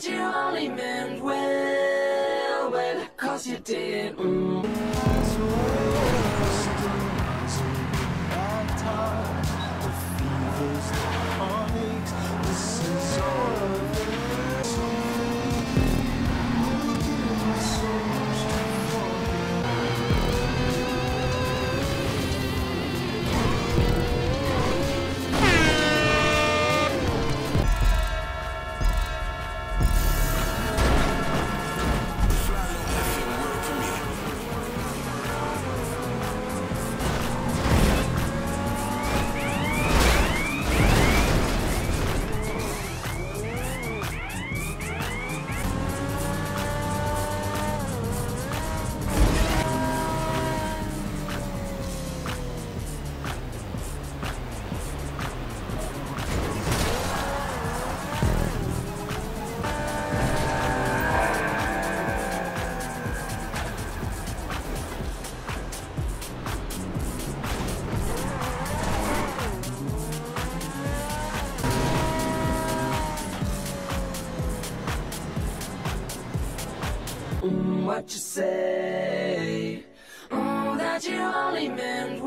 that you only meant well, well, cause you did. Mm. Mm, what you say. Oh, that you only meant.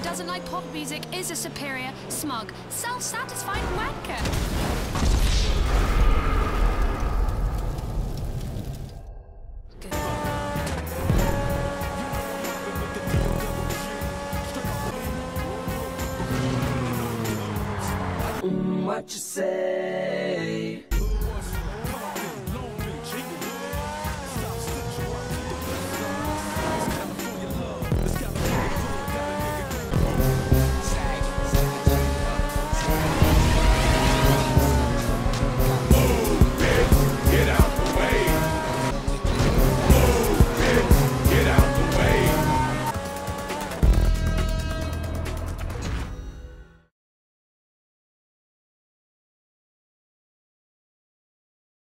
Who doesn't like pop music is a superior, smug, self-satisfied wanker. What you say.